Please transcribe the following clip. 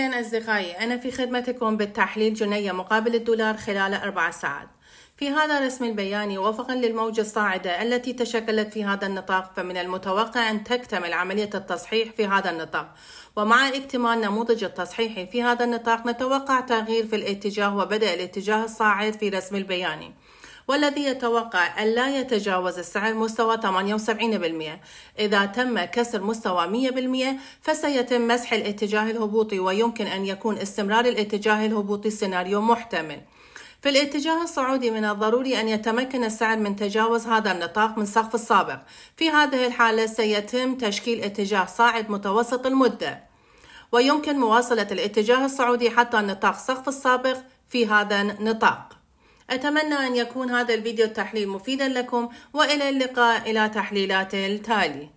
أصدقائي أنا في خدمتكم بالتحليل جنية مقابل الدولار خلال أربع ساعات. في هذا رسم البياني وفقا للموجة الصاعدة التي تشكلت في هذا النطاق فمن المتوقع أن تكتمل عملية التصحيح في هذا النطاق. ومع اكتمال نموذج التصحيح في هذا النطاق نتوقع تغيير في الاتجاه وبدأ الاتجاه الصاعد في رسم البياني والذي يتوقع أن لا يتجاوز السعر مستوى 78% إذا تم كسر مستوى 100% فسيتم مسح الاتجاه الهبوطي ويمكن أن يكون استمرار الاتجاه الهبوطي سيناريو محتمل. في الاتجاه الصعودي من الضروري أن يتمكن السعر من تجاوز هذا النطاق من سقف السابق. في هذه الحالة سيتم تشكيل اتجاه صاعد متوسط المدة. ويمكن مواصلة الاتجاه الصعودي حتى نطاق سقف السابق في هذا النطاق. أتمنى أن يكون هذا الفيديو التحليل مفيدا لكم وإلى اللقاء إلى تحليلات التالي.